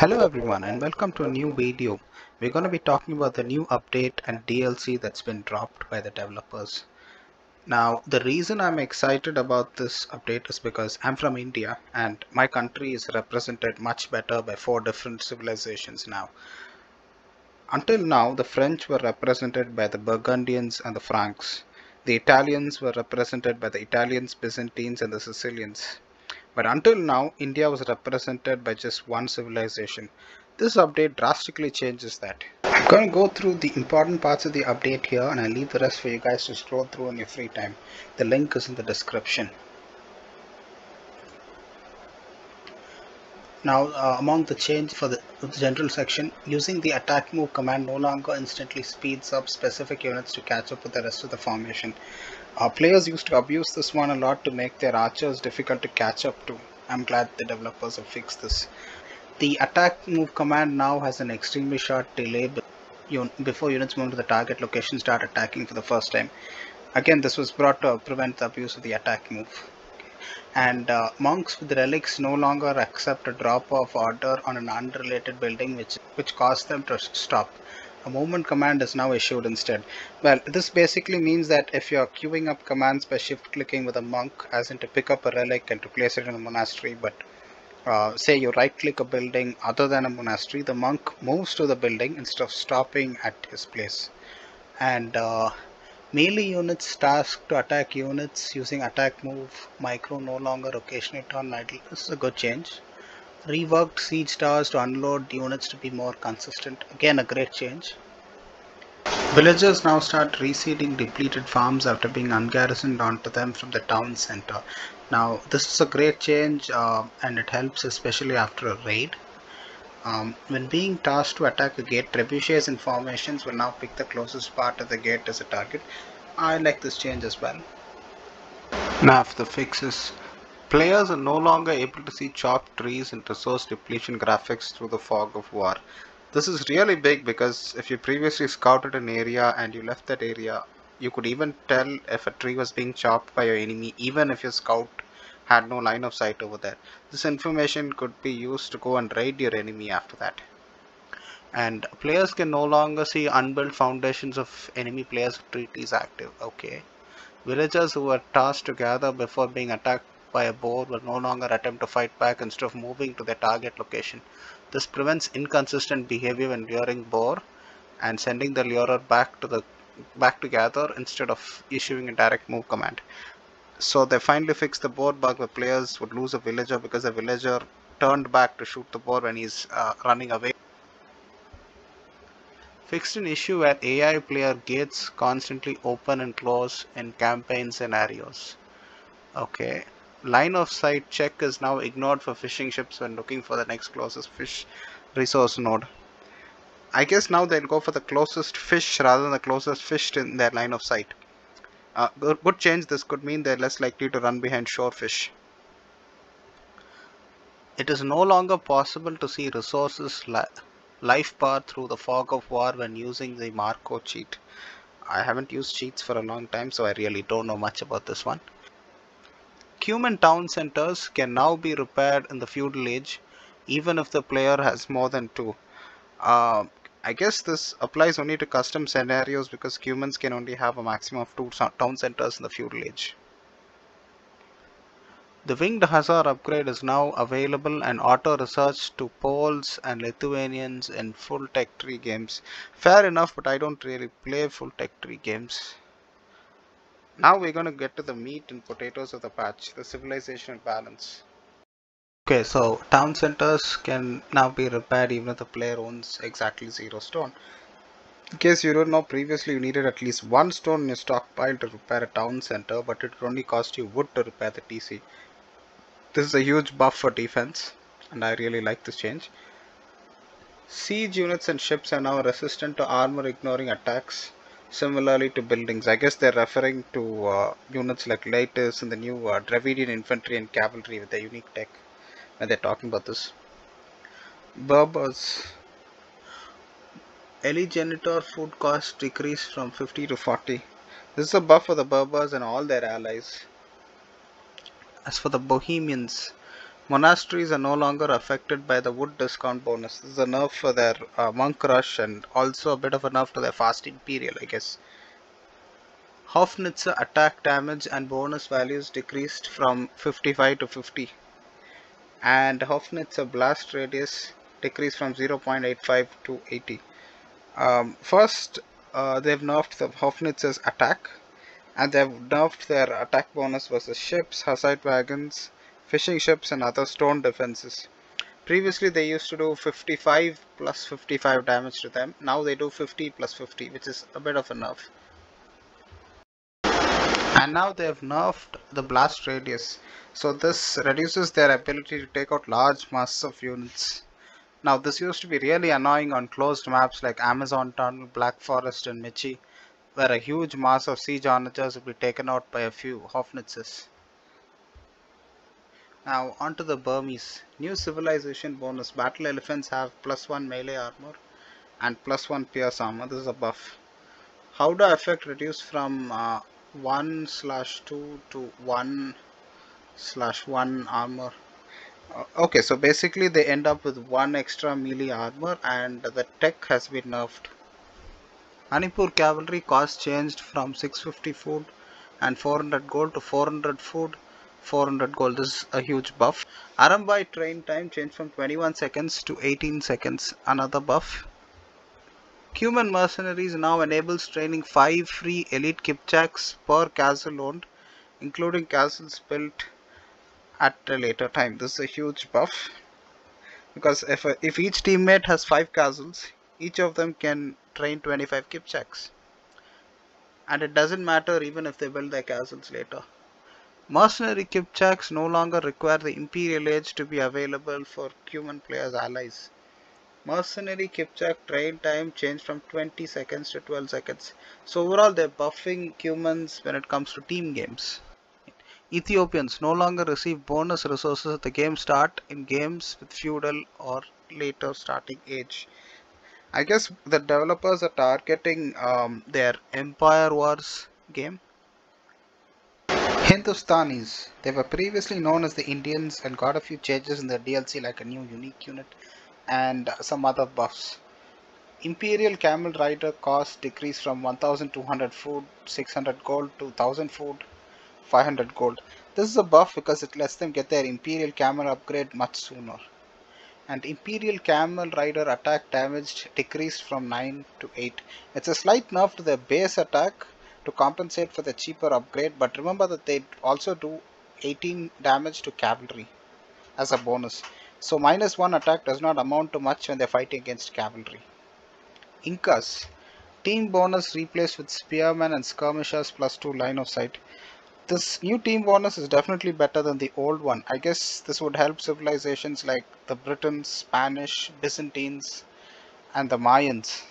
Hello everyone and welcome to a new video. We're going to be talking about the new update and DLC that's been dropped by the developers. Now the reason I'm excited about this update is because I'm from India and my country is represented much better by four different civilizations now. Until now the French were represented by the Burgundians and the Franks. The Italians were represented by the Italians, Byzantines and the Sicilians. But until now, India was represented by just one civilization. This update drastically changes that. I'm going to go through the important parts of the update here and I'll leave the rest for you guys to scroll through in your free time. The link is in the description. Now uh, among the change for the, the general section, using the attack move command no longer instantly speeds up specific units to catch up with the rest of the formation. Uh, players used to abuse this one a lot to make their archers difficult to catch up to. I'm glad the developers have fixed this. The attack move command now has an extremely short delay before units move to the target location start attacking for the first time. Again, this was brought to prevent the abuse of the attack move and uh, monks with relics no longer accept a drop of order on an unrelated building which which caused them to stop a movement command is now issued instead well this basically means that if you're queuing up commands by shift clicking with a monk as in to pick up a relic and to place it in a monastery but uh, say you right click a building other than a monastery the monk moves to the building instead of stopping at his place and uh, Melee units tasked to attack units using attack move micro no longer occasionally turn idle. This is a good change. Reworked siege towers to unload units to be more consistent. Again a great change. Villagers now start reseeding depleted farms after being ungarrisoned onto them from the town center. Now this is a great change uh, and it helps especially after a raid. Um, when being tasked to attack a gate, trebuchets and formations will now pick the closest part of the gate as a target. I like this change as well. Now for the fixes. Players are no longer able to see chopped trees and resource depletion graphics through the fog of war. This is really big because if you previously scouted an area and you left that area, you could even tell if a tree was being chopped by your enemy even if your scout had no line of sight over there. This information could be used to go and raid your enemy after that. And players can no longer see unbuilt foundations of enemy players' treaties active. Okay. Villagers who were tasked to gather before being attacked by a boar will no longer attempt to fight back instead of moving to their target location. This prevents inconsistent behavior when luring boar and sending the lurer back to the back to gather instead of issuing a direct move command so they finally fixed the boar bug where players would lose a villager because the villager turned back to shoot the boar when he's uh, running away. Fixed an issue where AI player gates constantly open and close in campaign scenarios. Okay. Line of sight check is now ignored for fishing ships when looking for the next closest fish resource node. I guess now they'll go for the closest fish rather than the closest fish in their line of sight. Uh, good, good change. This could mean they're less likely to run behind shore fish. It is no longer possible to see resources li life bar through the fog of war when using the Marco cheat. I haven't used cheats for a long time so I really don't know much about this one. Cuman town centers can now be repaired in the feudal age even if the player has more than two. Uh, I guess this applies only to custom scenarios because Cumans can only have a maximum of two town centers in the feudal age. The Winged Hussar upgrade is now available and auto-research to Poles and Lithuanians in full tech tree games. Fair enough, but I don't really play full tech tree games. Now we're going to get to the meat and potatoes of the patch, the civilization balance. Okay, so town centers can now be repaired even if the player owns exactly zero stone. In case you don't know, previously you needed at least one stone in your stockpile to repair a town center, but it only cost you wood to repair the TC. This is a huge buff for defense, and I really like this change. Siege units and ships are now resistant to armor ignoring attacks, similarly to buildings. I guess they're referring to uh, units like Leitis and the new uh, Dravidian infantry and cavalry with their unique tech when they're talking about this. Berbers. Genitor food cost decreased from 50 to 40. This is a buff for the Berbers and all their allies. As for the Bohemians, Monasteries are no longer affected by the wood discount bonus. This is a nerf for their uh, monk rush and also a bit of a nerf to their fast imperial, I guess. Houfnice attack damage and bonus values decreased from 55 to 50 and Houfnice blast radius decreased from 0.85 to 80. Um, first, uh, they've nerfed the Houfnice's attack and they've nerfed their attack bonus versus ships, Hussite wagons, fishing ships and other stone defenses. Previously they used to do 55 plus 55 damage to them. Now they do 50 plus 50 which is a bit of a nerf. And now they have nerfed the blast radius. So this reduces their ability to take out large masses of units. Now this used to be really annoying on closed maps like Amazon Tunnel, Black Forest and Michi where a huge mass of siege onagers would be taken out by a few Houfnices. Now onto the Burmese. New civilization bonus. Battle elephants have plus 1 melee armor and plus 1 pierce armor. This is a buff. Howdah effect reduce from uh, 1 slash 2 to 1 slash 1 armor. Uh, okay, so basically they end up with 1 extra melee armor and the tech has been nerfed. Manipur cavalry cost changed from 650 food and 400 gold to 400 food 400 gold. This is a huge buff. Arambai train time changed from 21 seconds to 18 seconds. Another buff. Cuman mercenaries now enables training 5 free elite Kipchaks per castle owned including castles built at a later time. This is a huge buff. Because if, a, if each teammate has 5 castles each of them can train 25 Kipchaks. And it doesn't matter even if they build their castles later Mercenary Kipchaks no longer require the Imperial Age to be available for Cuman players' allies. Mercenary Kipchak train time changed from 20 seconds to 12 seconds. So overall they're buffing Cumans when it comes to team games. Ethiopians no longer receive bonus resources at the game start in games with feudal or later starting age. I guess the developers are targeting um, their Empire Wars game Hindustanis. They were previously known as the Indians and got a few changes in their DLC like a new unique unit and some other buffs. Imperial Camel Rider cost decreased from 1200 food, 600 gold to 1000 food, 500 gold. This is a buff because it lets them get their Imperial Camel upgrade much sooner. And Imperial Camel Rider attack damage decreased from 9 to 8. It's a slight nerf to their base attack to compensate for the cheaper upgrade but remember that they also do 18 damage to cavalry as a bonus. So minus 1 attack does not amount to much when they're fighting against cavalry. Incas team bonus replaced with spearmen and skirmishers plus 2 line of sight. This new team bonus is definitely better than the old one. I guess this would help civilizations like the britons spanish byzantines and the mayans.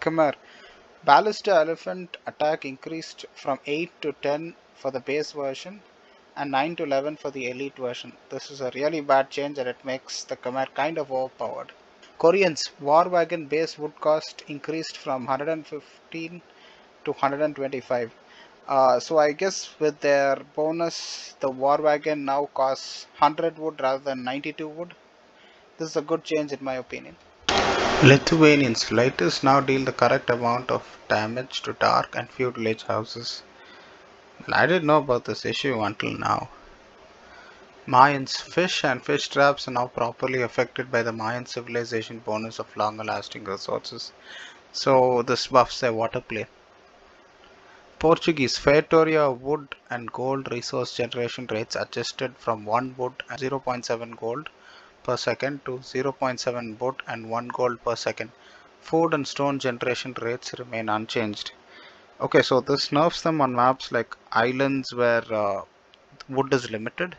Khmer Ballista Elephant attack increased from 8 to 10 for the base version and 9 to 11 for the elite version. This is a really bad change and it makes the Khmer kind of overpowered. Koreans War Wagon base wood cost increased from 115 to 125. Uh, so I guess with their bonus the War Wagon now costs 100 wood rather than 92 wood. This is a good change in my opinion. Lithuanians lighters now deal the correct amount of damage to dark and feudal age houses. I didn't know about this issue until now. Mayans fish and fish traps are now properly affected by the Mayan civilization bonus of longer lasting resources. So this buffs their water play. Portuguese Feitoria wood and gold resource generation rates adjusted from 1 wood and 0.7 gold per second to 0.7 wood and 1 gold per second. Food and stone generation rates remain unchanged. Okay, so this nerfs them on maps like islands where uh, wood is limited.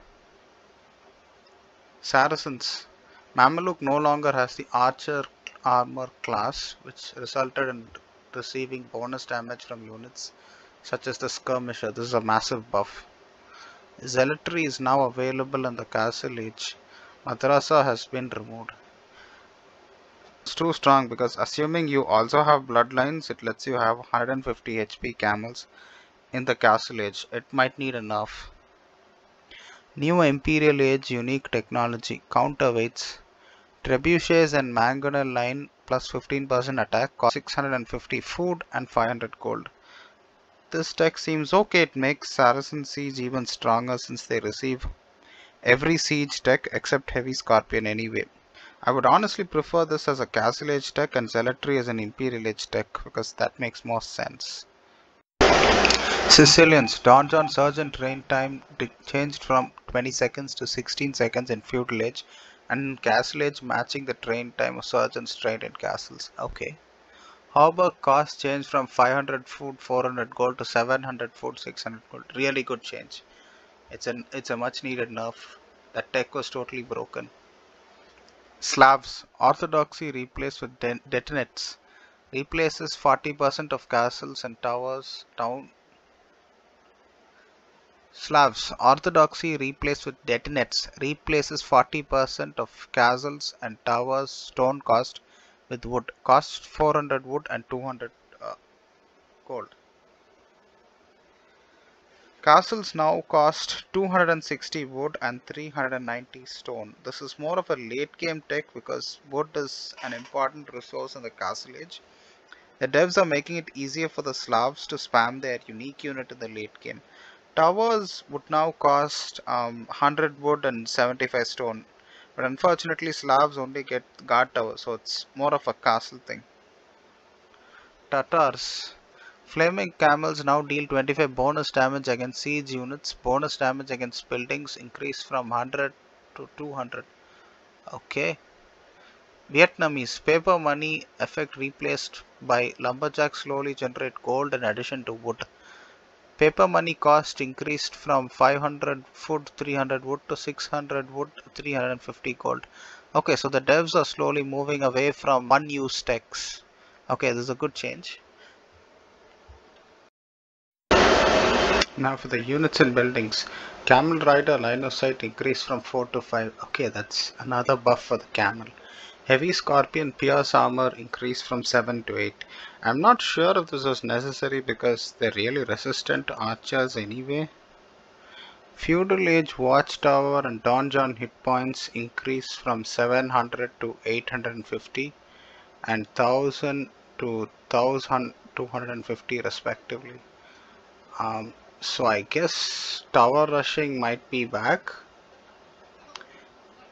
Saracens. Mameluke no longer has the archer armor class which resulted in receiving bonus damage from units such as the skirmisher. This is a massive buff. Zealotry is now available in the castle age Madrasa has been removed. It's too strong because assuming you also have bloodlines, it lets you have 150 HP camels in the castle age. It might need enough. New Imperial Age unique technology, counterweights, trebuchets and mangonel line plus 15% attack, cost 650 food and 500 gold. This tech seems okay, it makes Saracen Siege even stronger since they receive every siege tech except Heavy Scorpion anyway. I would honestly prefer this as a Castle Age tech and Zealotry as an Imperial Age tech because that makes more sense. Sicilians, Donjon Serjeant Train time changed from 20 seconds to 16 seconds in Feudal Age and Castle Age matching the train time of serjeants trained in castles. Okay. Hauberk cost changed from 500 food 400 gold to 700 food 600 gold. Really good change. It's an it's a much needed nerf. That tech was totally broken. Slavs Orthodoxy replaced with de Detinets replaces 40% of castles and towers town Slavs Orthodoxy replaced with Detinets replaces 40% of castles and towers stone cost with wood cost 400 wood and 200 uh, gold Castles now cost 260 wood and 390 stone. This is more of a late game tech because wood is an important resource in the castle age. The devs are making it easier for the Slavs to spam their unique unit in the late game. Towers would now cost um, 100 wood and 75 stone. But unfortunately Slavs only get guard towers so it's more of a castle thing. Tatars Flaming Camels now deal 25 bonus damage against siege units. Bonus damage against buildings increase from 100 to 200. Okay. Vietnamese paper money effect replaced by lumberjack slowly generate gold in addition to wood. Paper money cost increased from 500 food 300 wood to 600 wood 350 gold. Okay, so the devs are slowly moving away from one use techs. Okay, this is a good change. Now for the units and buildings, Camel Rider line of sight increased from 4 to 5. Okay, that's another buff for the Camel. Heavy Scorpion Pierce Armor increased from 7 to 8. I'm not sure if this was necessary because they're really resistant to archers anyway. Feudal Age Watchtower and Donjon hit points increased from 700 to 850 and 1000 to 1250 respectively. Um, so I guess tower rushing might be back.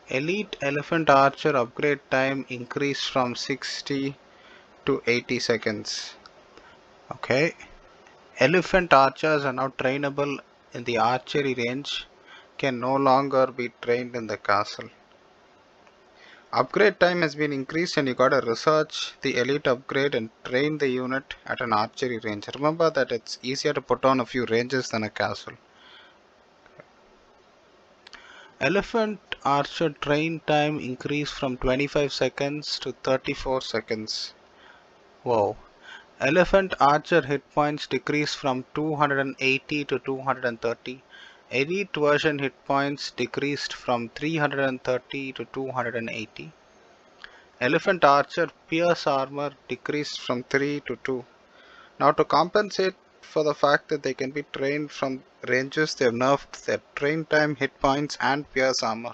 Elite Elephant Archer upgrade time increased from 60 to 80 seconds. Okay. Elephant archers are now trainable in the archery range, can no longer be trained in the castle. Upgrade time has been increased and you gotta research the elite upgrade and train the unit at an archery range. Remember that it's easier to put on a few ranges than a castle. Elephant archer train time increased from 25 seconds to 34 seconds. Wow. Elephant archer hit points decreased from 280 to 230 Elite version hit points decreased from 330 to 280. Elephant Archer Pierce Armor decreased from 3 to 2. Now to compensate for the fact that they can be trained from ranges, they have nerfed their train time, hit points and Pierce Armor.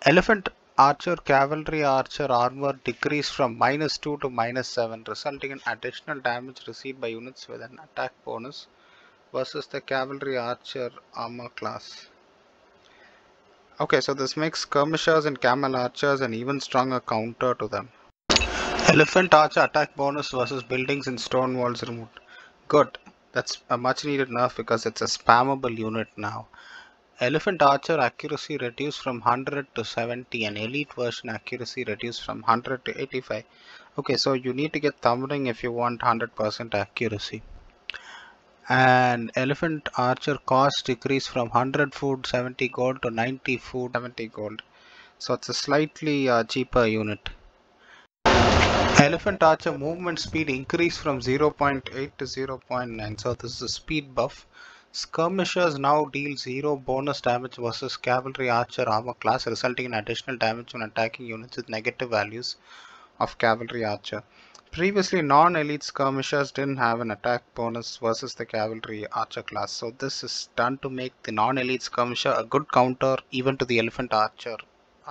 Elephant Archer Cavalry Archer Armor decreased from minus 2 to minus 7 resulting in additional damage received by units with an attack bonus versus the cavalry archer armor class. Okay, so this makes skirmishers and camel archers an even stronger counter to them. Elephant archer attack bonus versus buildings and stone walls removed. Good. That's a much needed nerf because it's a spammable unit now. Elephant archer accuracy reduced from 100 to 70 and elite version accuracy reduced from 100 to 85. Okay, so you need to get thumb ring if you want 100% accuracy and elephant archer cost decreased from 100 food 70 gold to 90 food 70 gold. So it's a slightly uh, cheaper unit. Elephant archer movement speed increased from 0.8 to 0.9 so this is a speed buff. Skirmishers now deal zero bonus damage versus cavalry archer armor class resulting in additional damage when attacking units with negative values of cavalry archer Previously, non-elite skirmishers didn't have an attack bonus versus the cavalry archer class, so this is done to make the non-elite skirmisher a good counter even to the elephant archer.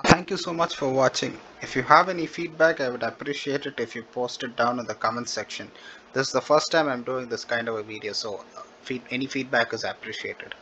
Thank you so much for watching. If you have any feedback, I would appreciate it if you post it down in the comment section. This is the first time I'm doing this kind of a video, so uh, any feedback is appreciated.